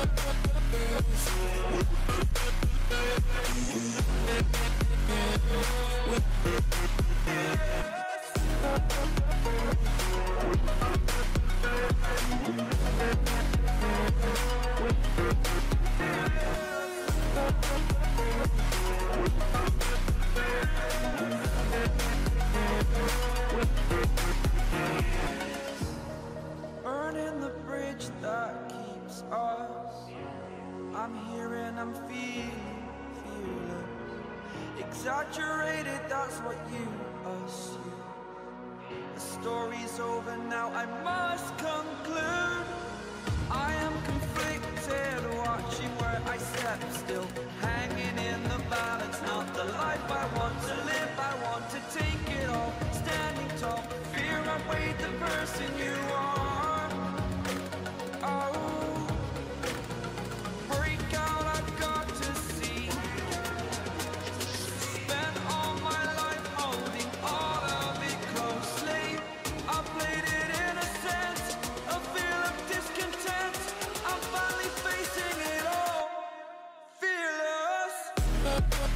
We'll here and I'm feeling fearless. Exaggerated, that's what you assume. The story's over now, I must conclude. I Yeah.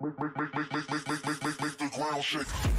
make the ground shake.